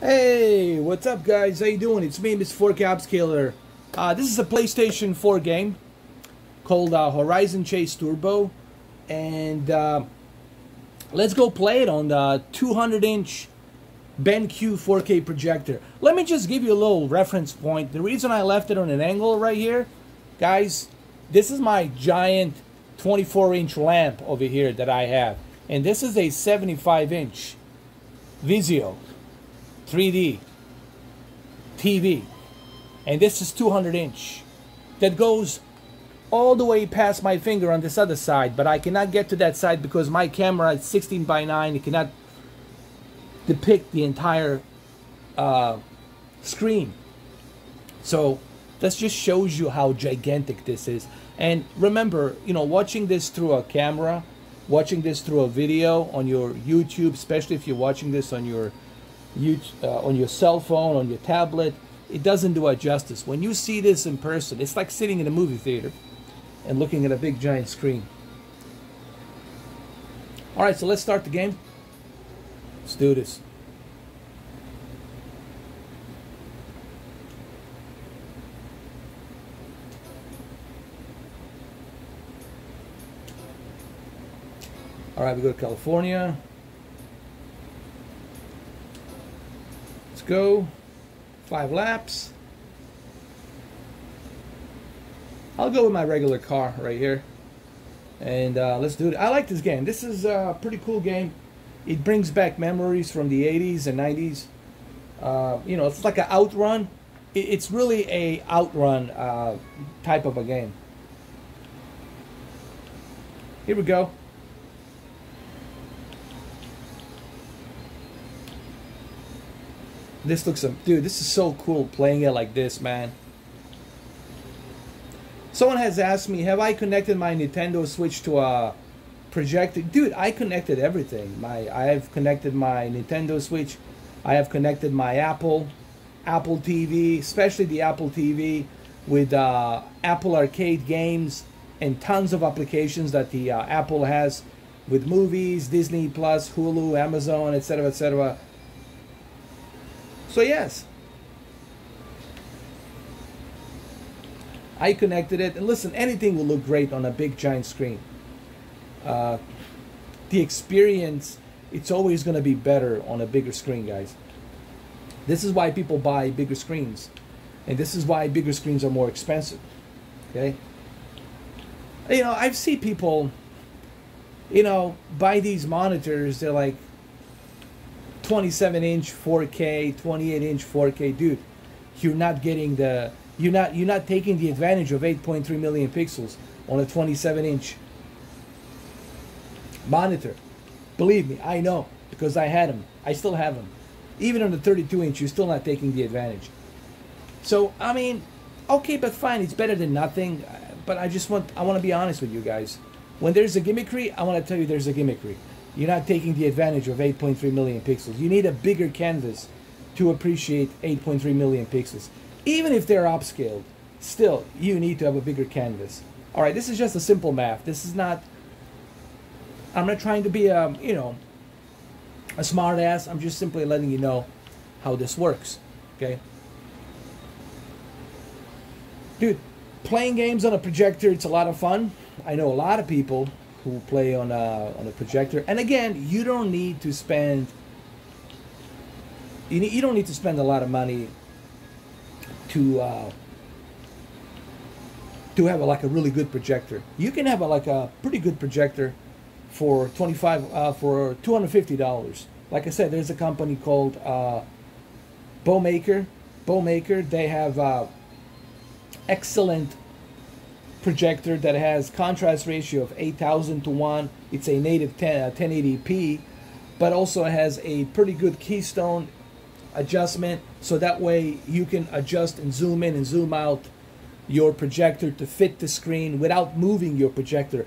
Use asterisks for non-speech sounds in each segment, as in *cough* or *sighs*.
Hey, what's up guys? How you doing? It's me, Mr. 4K Upscaler. Uh, this is a PlayStation 4 game called uh, Horizon Chase Turbo. And uh, let's go play it on the 200-inch BenQ 4K projector. Let me just give you a little reference point. The reason I left it on an angle right here, guys, this is my giant 24-inch lamp over here that I have. And this is a 75-inch Vizio 3D TV. And this is 200 inch. That goes all the way past my finger on this other side, but I cannot get to that side because my camera is 16 by 9. It cannot depict the entire uh, screen. So this just shows you how gigantic this is. And remember, you know, watching this through a camera, watching this through a video on your YouTube, especially if you're watching this on your you, uh, on your cell phone, on your tablet, it doesn't do it justice. When you see this in person, it's like sitting in a movie theater and looking at a big giant screen. All right, so let's start the game. Let's do this. All right, we go to California. Go. Five laps. I'll go with my regular car right here. And uh, let's do it. I like this game. This is a pretty cool game. It brings back memories from the 80s and 90s. Uh, you know, it's like an outrun. It's really a outrun uh, type of a game. Here we go. This looks, dude, this is so cool playing it like this, man. Someone has asked me, have I connected my Nintendo Switch to a projector? Dude, I connected everything. My, I have connected my Nintendo Switch. I have connected my Apple, Apple TV, especially the Apple TV with uh, Apple Arcade games and tons of applications that the uh, Apple has with movies, Disney Plus, Hulu, Amazon, etc., etc. So yes, I connected it. And listen, anything will look great on a big giant screen. Uh, the experience, it's always going to be better on a bigger screen, guys. This is why people buy bigger screens. And this is why bigger screens are more expensive. Okay? You know, I've seen people, you know, buy these monitors. They're like 27 inch 4K, 28 inch 4K, dude, you're not getting the you're not you're not taking the advantage of 8.3 million pixels on a 27 inch monitor. Believe me, I know because I had them. I still have them. Even on the 32 inch, you're still not taking the advantage. So I mean, okay, but fine, it's better than nothing. Uh, but I just want I want to be honest with you guys. When there's a gimmickry, I want to tell you there's a gimmickry. You're not taking the advantage of 8.3 million pixels. You need a bigger canvas to appreciate 8.3 million pixels. Even if they're upscaled, still, you need to have a bigger canvas. All right, this is just a simple math. This is not, I'm not trying to be a, you know, a smart ass. I'm just simply letting you know how this works, okay? Dude, playing games on a projector, it's a lot of fun. I know a lot of people who play on a on a projector. And again, you don't need to spend you you don't need to spend a lot of money to uh, to have a, like a really good projector. You can have a, like a pretty good projector for 25 uh, for 250 dollars. Like I said, there's a company called uh, Bomaker. Bomaker. They have uh, excellent projector that has contrast ratio of 8000 to 1. It's a native 10, uh, 1080p, but also has a pretty good keystone adjustment so that way you can adjust and zoom in and zoom out your projector to fit the screen without moving your projector.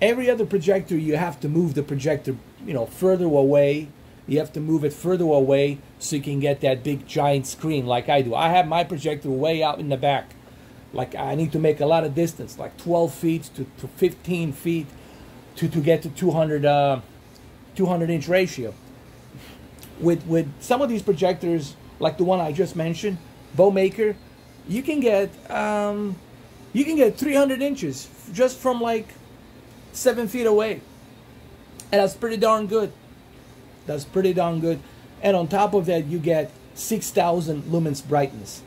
Every other projector you have to move the projector, you know, further away. You have to move it further away so you can get that big giant screen like I do. I have my projector way out in the back like I need to make a lot of distance, like 12 feet to, to 15 feet to, to get to 200, uh, 200 inch ratio. with with some of these projectors, like the one I just mentioned, Bomaker, you can get um, you can get 300 inches just from like seven feet away, and that's pretty darn good. That's pretty darn good, and on top of that, you get 6,000 lumens brightness.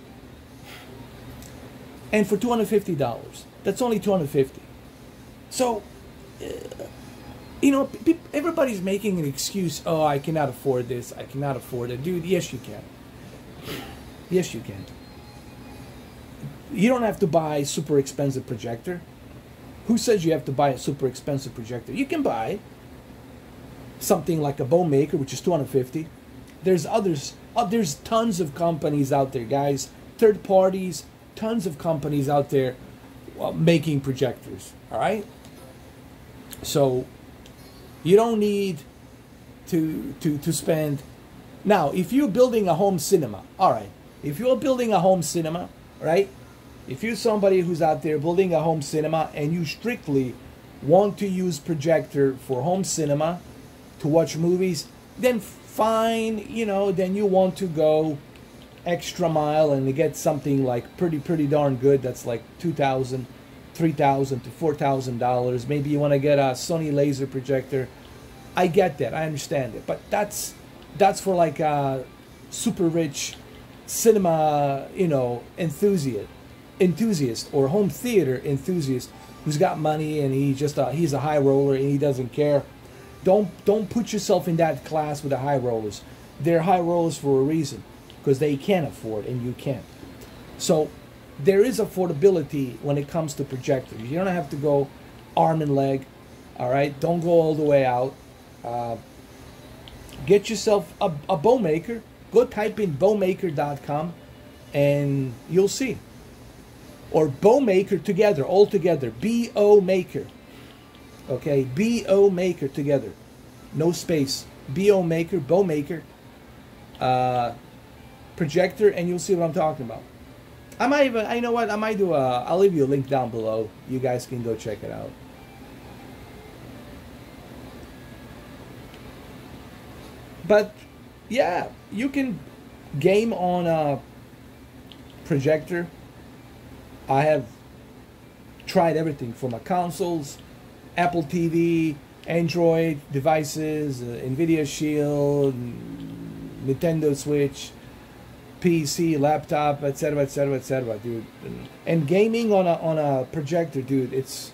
And for $250, that's only 250. So, uh, you know, everybody's making an excuse. Oh, I cannot afford this. I cannot afford it, dude. Yes, you can. Yes, you can. You don't have to buy super expensive projector. Who says you have to buy a super expensive projector? You can buy something like a Bomaker, which is 250. There's others. Uh, there's tons of companies out there, guys. Third parties, tons of companies out there uh, making projectors. All right. So you don't need to to to spend. Now, if you're building a home cinema, all right. If you're building a home cinema, right? If you're somebody who's out there building a home cinema and you strictly want to use projector for home cinema to watch movies, then fine, you know, then you want to go extra mile and they get something like pretty pretty darn good that's like 2000 3000 to $4000 maybe you want to get a sony laser projector. I get that. I understand it. But that's that's for like a super rich cinema you know enthusiast enthusiast or home theater enthusiast who's got money and he just uh, he's a high roller and he doesn't care. Don't don't put yourself in that class with the high rollers. They're high rollers for a reason because they can't afford and you can't. So there is affordability when it comes to projectors. You don't have to go arm and leg. All right, don't go all the way out. Uh, get yourself a, a Bomaker. Go type in bomaker.com and you'll see. Or Bomaker together, all together. B O Maker. Okay, B-O Maker together. No space. B-O Maker, Bomaker, uh, projector, and you'll see what I'm talking about. I might even, I know what, I might do a, I'll leave you a link down below. You guys can go check it out. But, yeah, you can game on a projector. I have tried everything from my consoles Apple TV, Android devices, uh, Nvidia Shield, Nintendo Switch, PC, laptop, etc., etc., etc., dude. And gaming on a on a projector, dude, it's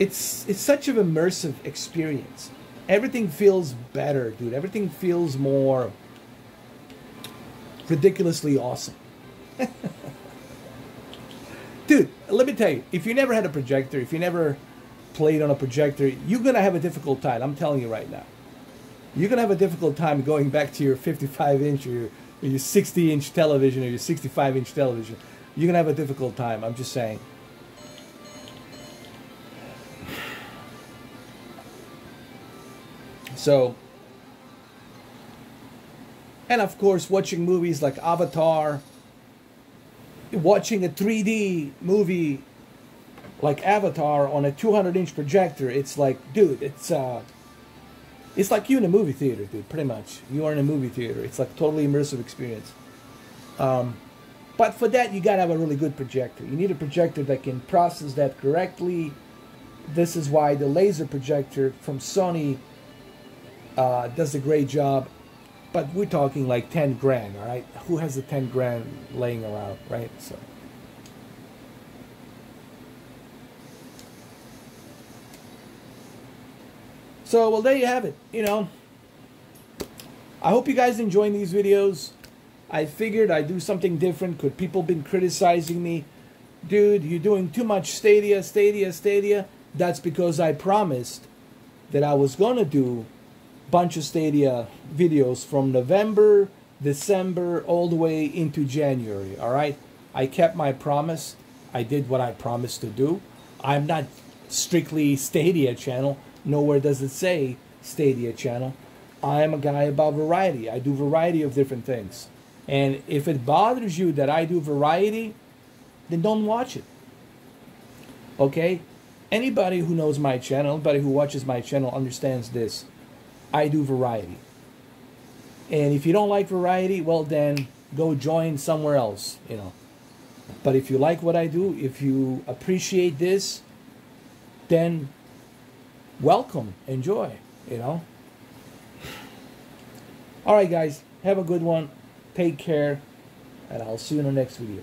it's it's such an immersive experience. Everything feels better, dude. Everything feels more ridiculously awesome. *laughs* dude, let me tell you, if you never had a projector, if you never played on a projector, you're gonna have a difficult time. I'm telling you right now. You're gonna have a difficult time going back to your 55 inch or your, or your 60 inch television or your 65 inch television. You're gonna have a difficult time. I'm just saying. *sighs* So, and of course, watching movies like Avatar, watching a 3D movie like Avatar on a 200 inch projector, it's like, dude, it's uh, it's like you in a movie theater, dude. Pretty much, you are in a movie theater. It's like totally immersive experience. Um, but for that, you gotta have a really good projector. You need a projector that can process that correctly. This is why the laser projector from Sony uh, does a great job but we're talking like 10 grand, all right? Who has the 10 grand laying around, right? So. So, well, there you have it. You know, I hope you guys enjoying these videos. I figured I'd do something different. Could people been criticizing me? Dude, you're doing too much Stadia, Stadia, Stadia. That's because I promised that I was going to do bunch of Stadia videos from November, December, all the way into January. All right, I kept my promise. I did what I promised to do. I'm not strictly Stadia channel. Nowhere does it say Stadia channel. I am a guy about variety. I do variety of different things. And if it bothers you that I do variety, then don't watch it. Okay? Anybody who knows my channel, anybody who watches my channel understands this. I do variety. And if you don't like variety, well then go join somewhere else, you know. But if you like what I do, if you appreciate this, then welcome, enjoy, you know. All right, guys, have a good one. Take care, and I'll see you in the next video.